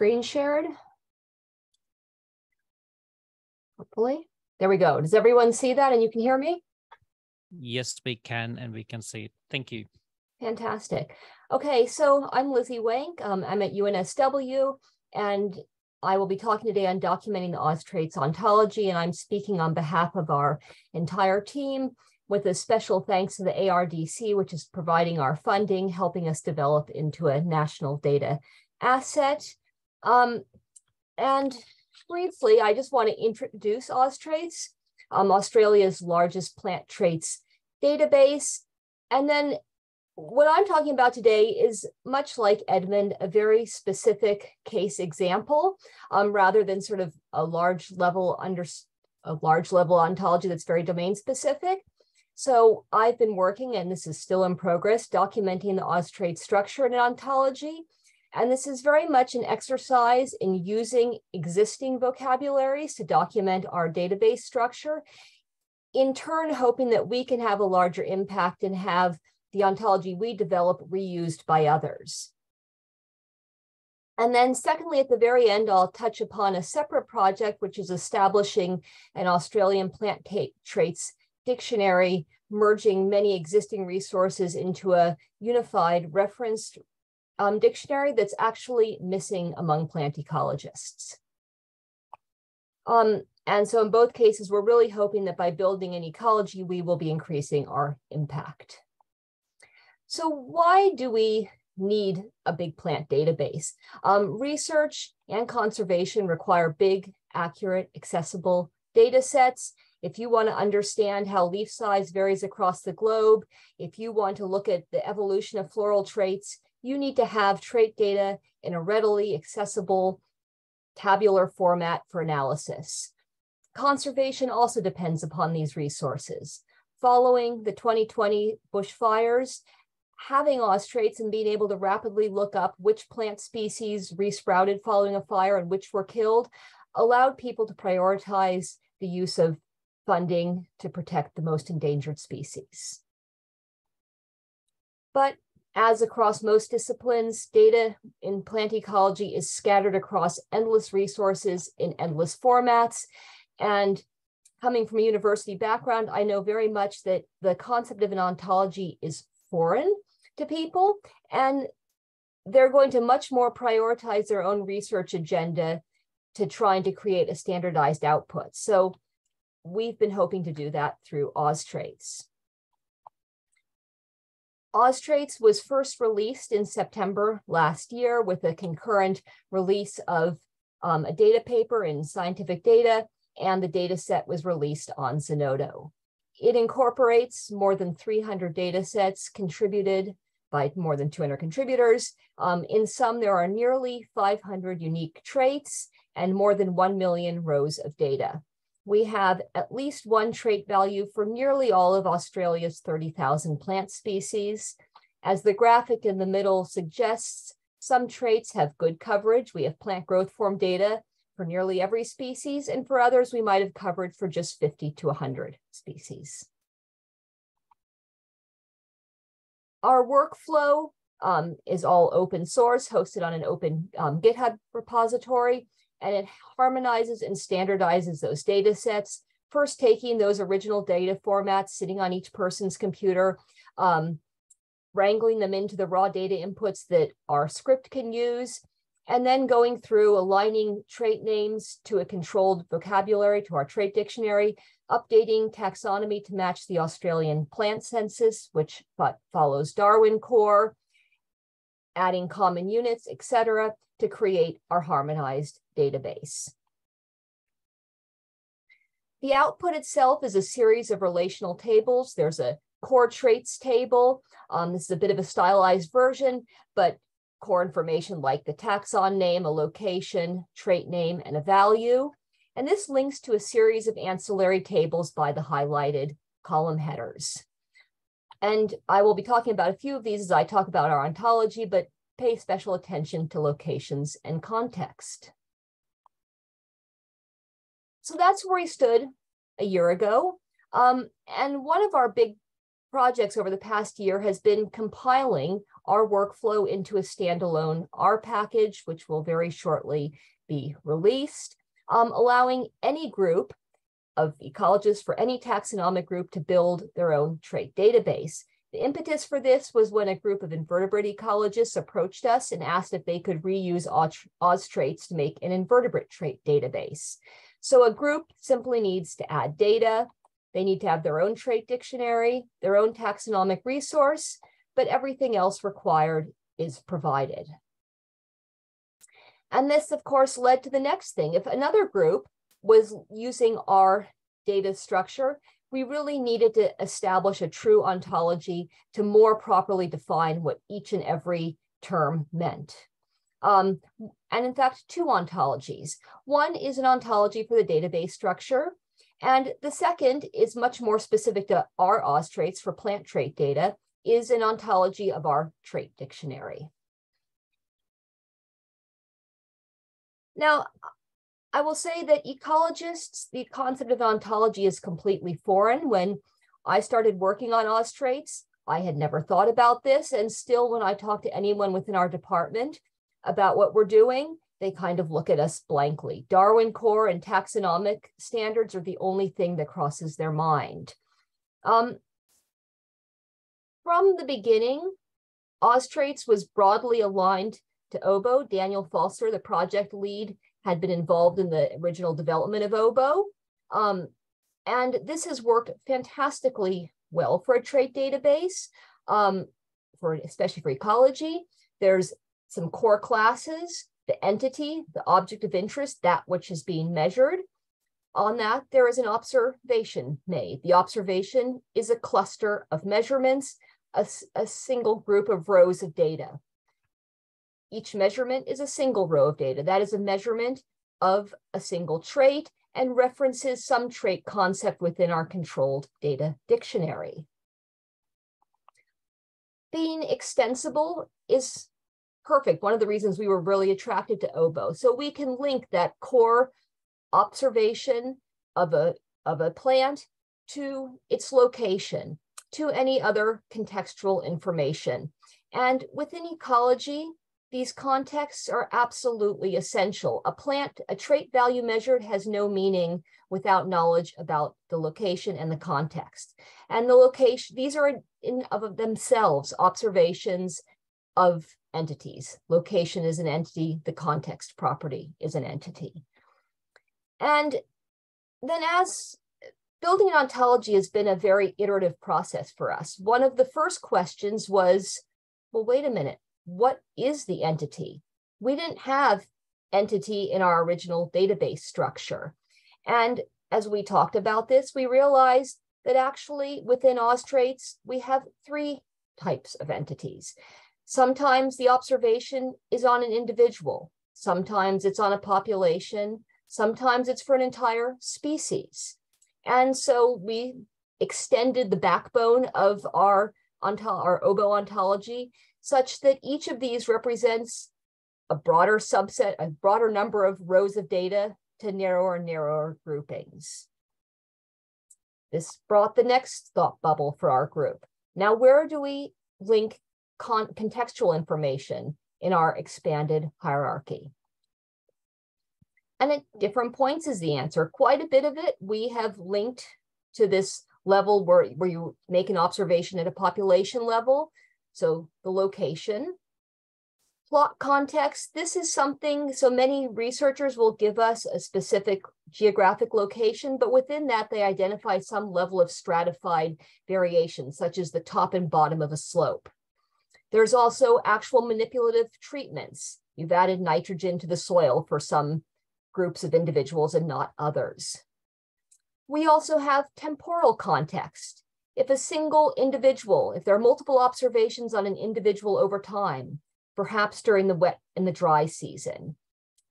screen shared? Hopefully. There we go. Does everyone see that and you can hear me? Yes, we can, and we can see it. Thank you. Fantastic. Okay, so I'm Lizzy Wenk. Um, I'm at UNSW, and I will be talking today on documenting the AusTraits ontology, and I'm speaking on behalf of our entire team with a special thanks to the ARDC, which is providing our funding, helping us develop into a national data asset. Um, and briefly, I just want to introduce AusTraits, um, Australia's largest plant traits database. And then what I'm talking about today is much like Edmund, a very specific case example, um, rather than sort of a large level under a large level ontology that's very domain specific. So I've been working, and this is still in progress, documenting the Austrate structure in an ontology. And this is very much an exercise in using existing vocabularies to document our database structure, in turn, hoping that we can have a larger impact and have the ontology we develop reused by others. And then secondly, at the very end, I'll touch upon a separate project, which is establishing an Australian plant traits dictionary, merging many existing resources into a unified referenced um, dictionary that's actually missing among plant ecologists. Um, and so in both cases, we're really hoping that by building an ecology, we will be increasing our impact. So why do we need a big plant database? Um, research and conservation require big, accurate, accessible data sets. If you want to understand how leaf size varies across the globe, if you want to look at the evolution of floral traits, you need to have trait data in a readily accessible tabular format for analysis. Conservation also depends upon these resources. Following the 2020 bushfires, having AusTraits and being able to rapidly look up which plant species resprouted following a fire and which were killed allowed people to prioritize the use of funding to protect the most endangered species. But as across most disciplines, data in plant ecology is scattered across endless resources in endless formats. And coming from a university background, I know very much that the concept of an ontology is foreign to people. And they're going to much more prioritize their own research agenda to trying to create a standardized output. So we've been hoping to do that through AusTraits. AusTraits was first released in September last year with a concurrent release of um, a data paper in Scientific Data, and the data set was released on Zenodo. It incorporates more than 300 data sets contributed by more than 200 contributors. Um, in some, there are nearly 500 unique traits and more than 1 million rows of data. We have at least one trait value for nearly all of Australia's 30,000 plant species. As the graphic in the middle suggests, some traits have good coverage. We have plant growth form data for nearly every species, and for others, we might have covered for just 50 to 100 species. Our workflow um, is all open source, hosted on an open um, GitHub repository, and it harmonizes and standardizes those data sets, first taking those original data formats sitting on each person's computer, um, wrangling them into the raw data inputs that our script can use, and then going through aligning trait names to a controlled vocabulary to our trait dictionary, updating taxonomy to match the Australian plant census, which follows Darwin core, adding common units, etc., to create our harmonized database. The output itself is a series of relational tables. There's a core traits table. Um, this is a bit of a stylized version, but core information like the taxon name, a location, trait name, and a value. And this links to a series of ancillary tables by the highlighted column headers. And I will be talking about a few of these as I talk about our ontology, but pay special attention to locations and context. So that's where we stood a year ago. Um, and one of our big projects over the past year has been compiling our workflow into a standalone R package, which will very shortly be released, um, allowing any group of ecologists for any taxonomic group to build their own trait database. The impetus for this was when a group of invertebrate ecologists approached us and asked if they could reuse AusTraits to make an invertebrate trait database. So a group simply needs to add data. They need to have their own trait dictionary, their own taxonomic resource, but everything else required is provided. And this, of course, led to the next thing. If another group was using our data structure, we really needed to establish a true ontology to more properly define what each and every term meant. Um, and in fact, two ontologies. One is an ontology for the database structure, and the second is much more specific to our AusTraits for plant trait data, is an ontology of our trait dictionary. Now, I will say that ecologists, the concept of ontology is completely foreign. When I started working on AusTraits, I had never thought about this. And still, when I talk to anyone within our department about what we're doing, they kind of look at us blankly. Darwin Core and taxonomic standards are the only thing that crosses their mind. Um, from the beginning, AusTraits was broadly aligned to OBOE. Daniel Falster, the project lead, had been involved in the original development of OBOE. Um, and this has worked fantastically well for a trait database, um, for especially for ecology. There's some core classes, the entity, the object of interest, that which is being measured. On that, there is an observation made. The observation is a cluster of measurements, a, a single group of rows of data. Each measurement is a single row of data. That is a measurement of a single trait and references some trait concept within our controlled data dictionary. Being extensible is perfect. One of the reasons we were really attracted to OBOE. So we can link that core observation of a, of a plant to its location, to any other contextual information. And within ecology, these contexts are absolutely essential. A plant, a trait value measured has no meaning without knowledge about the location and the context. And the location, these are in of themselves observations of entities. Location is an entity, the context property is an entity. And then as building an ontology has been a very iterative process for us. One of the first questions was, well, wait a minute, what is the entity? We didn't have entity in our original database structure. And as we talked about this, we realized that actually within AusTraits, we have three types of entities. Sometimes the observation is on an individual. Sometimes it's on a population. Sometimes it's for an entire species. And so we extended the backbone of our, our OBOE ontology such that each of these represents a broader subset, a broader number of rows of data to narrower and narrower groupings. This brought the next thought bubble for our group. Now, where do we link contextual information in our expanded hierarchy? And at different points is the answer. Quite a bit of it we have linked to this level where, where you make an observation at a population level. So the location, plot context, this is something, so many researchers will give us a specific geographic location, but within that they identify some level of stratified variation, such as the top and bottom of a slope. There's also actual manipulative treatments. You've added nitrogen to the soil for some groups of individuals and not others. We also have temporal context if a single individual, if there are multiple observations on an individual over time, perhaps during the wet and the dry season.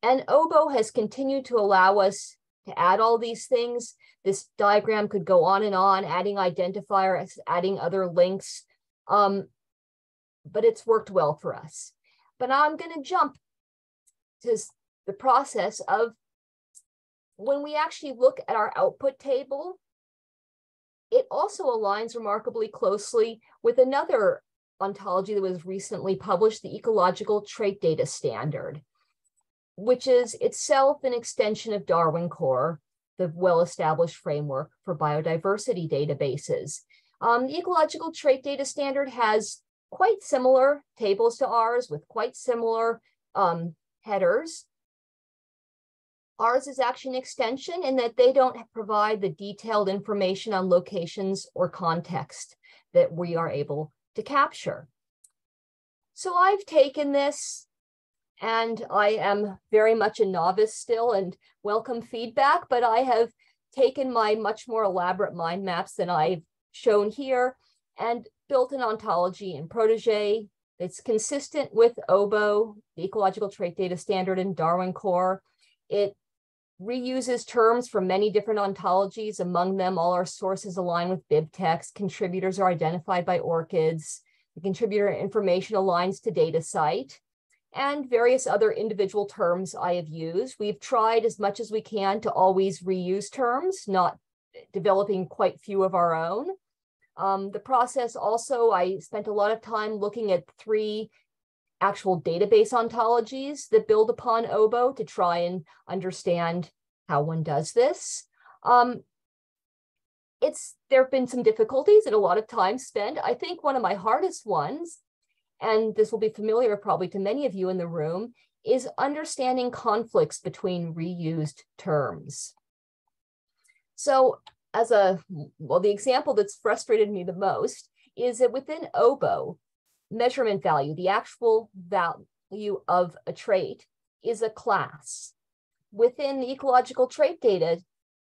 And OBOE has continued to allow us to add all these things. This diagram could go on and on, adding identifiers, adding other links, um, but it's worked well for us. But now I'm going to jump to the process of when we actually look at our output table it also aligns remarkably closely with another ontology that was recently published, the Ecological Trait Data Standard, which is itself an extension of Darwin Core, the well-established framework for biodiversity databases. Um, the Ecological Trait Data Standard has quite similar tables to ours with quite similar um, headers. Ours is actually an extension in that they don't provide the detailed information on locations or context that we are able to capture. So I've taken this and I am very much a novice still and welcome feedback, but I have taken my much more elaborate mind maps than I've shown here and built an ontology in Protege that's consistent with OBOE, the Ecological Trait Data Standard and Darwin Core. It reuses terms from many different ontologies. Among them, all our sources align with BibTeX. Contributors are identified by ORCIDS. The contributor information aligns to DataCite and various other individual terms I have used. We've tried as much as we can to always reuse terms, not developing quite few of our own. Um, the process also, I spent a lot of time looking at three actual database ontologies that build upon OBOE to try and understand how one does this. Um, it's there have been some difficulties and a lot of time spent. I think one of my hardest ones, and this will be familiar probably to many of you in the room, is understanding conflicts between reused terms. So as a, well, the example that's frustrated me the most is that within OBOE, measurement value, the actual value of a trait is a class. Within the ecological trait data,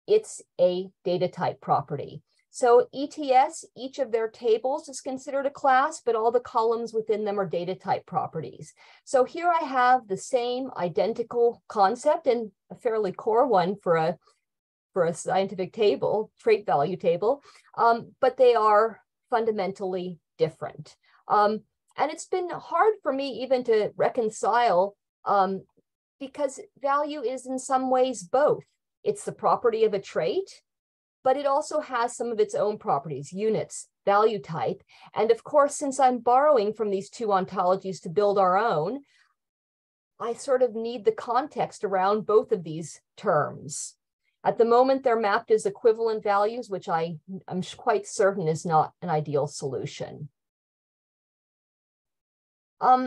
it's a data type property. So ETS, each of their tables is considered a class, but all the columns within them are data type properties. So here I have the same identical concept and a fairly core one for a, for a scientific table, trait value table, um, but they are fundamentally different. Um, and it's been hard for me even to reconcile um, because value is in some ways both. It's the property of a trait, but it also has some of its own properties, units, value type. And of course, since I'm borrowing from these two ontologies to build our own, I sort of need the context around both of these terms. At the moment, they're mapped as equivalent values, which I, I'm quite certain is not an ideal solution. Um,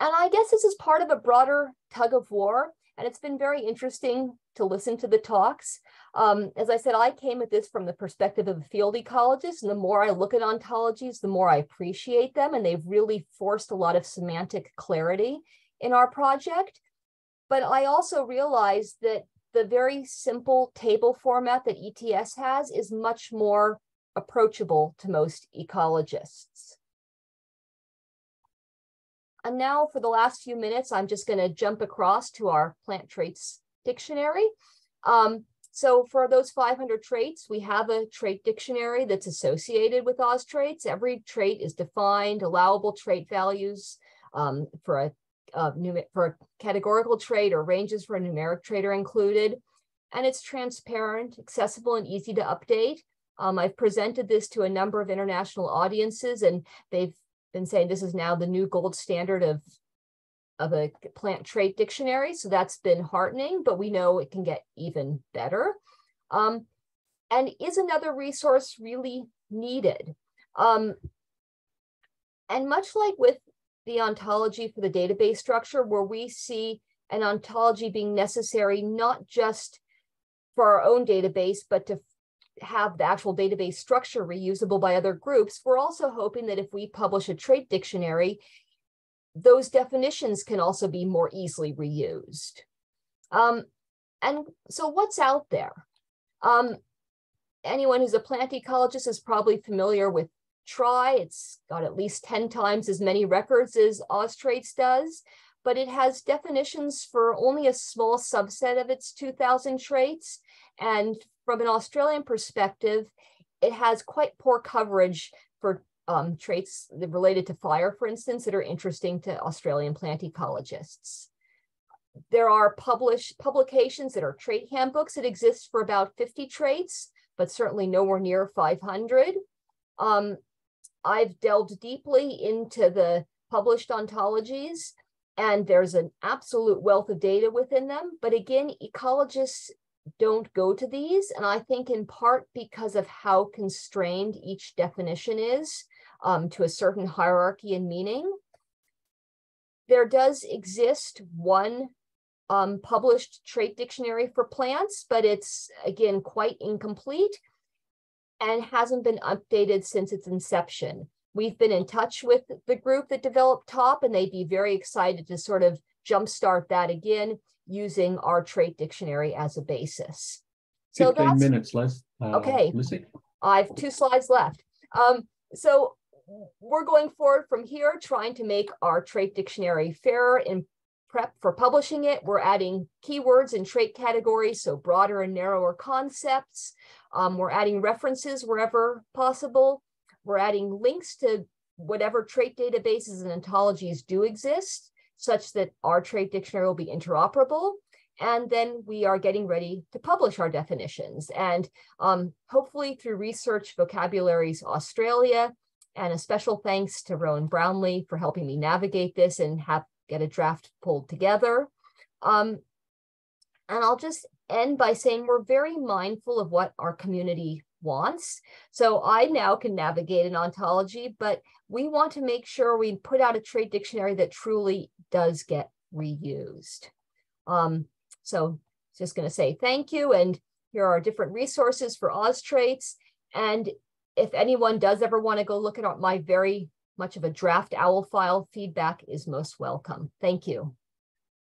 and I guess this is part of a broader tug of war. And it's been very interesting to listen to the talks. Um, as I said, I came at this from the perspective of a field ecologist. And the more I look at ontologies, the more I appreciate them. And they've really forced a lot of semantic clarity in our project. But I also realized that the very simple table format that ETS has is much more approachable to most ecologists. And now for the last few minutes, I'm just gonna jump across to our plant traits dictionary. Um, so for those 500 traits, we have a trait dictionary that's associated with AusTraits. Every trait is defined, allowable trait values um, for a for a categorical trait or ranges for a numeric trait are included. And it's transparent, accessible, and easy to update. Um, I've presented this to a number of international audiences and they've been saying this is now the new gold standard of of a plant trait dictionary. So that's been heartening, but we know it can get even better. Um, and is another resource really needed? Um, and much like with the ontology for the database structure, where we see an ontology being necessary not just for our own database, but to have the actual database structure reusable by other groups, we're also hoping that if we publish a trait dictionary, those definitions can also be more easily reused. Um, and so what's out there? Um, anyone who's a plant ecologist is probably familiar with TRY. It's got at least 10 times as many records as AusTraits does, but it has definitions for only a small subset of its 2000 traits. And from an Australian perspective, it has quite poor coverage for um, traits related to fire, for instance, that are interesting to Australian plant ecologists. There are published publications that are trait handbooks that exist for about 50 traits, but certainly nowhere near 500. Um, I've delved deeply into the published ontologies, and there's an absolute wealth of data within them. But again, ecologists don't go to these, and I think in part because of how constrained each definition is um, to a certain hierarchy and meaning. There does exist one um, published trait dictionary for plants, but it's again quite incomplete and hasn't been updated since its inception. We've been in touch with the group that developed TOP, and they'd be very excited to sort of jumpstart that again using our trait dictionary as a basis. So 15 that's, minutes. Uh, okay. I have two slides left. Um, so we're going forward from here, trying to make our trait dictionary fairer in prep for publishing it. We're adding keywords and trait categories, so broader and narrower concepts. Um, we're adding references wherever possible. We're adding links to whatever trait databases and ontologies do exist, such that our trait dictionary will be interoperable. And then we are getting ready to publish our definitions. And um, hopefully through Research Vocabularies Australia, and a special thanks to Rowan Brownlee for helping me navigate this and have get a draft pulled together. Um, and I'll just end by saying we're very mindful of what our community wants. So I now can navigate an ontology, but we want to make sure we put out a trait dictionary that truly does get reused. Um, so just going to say thank you. And here are different resources for AusTraits. And if anyone does ever want to go look at my very much of a draft OWL file, feedback is most welcome. Thank you.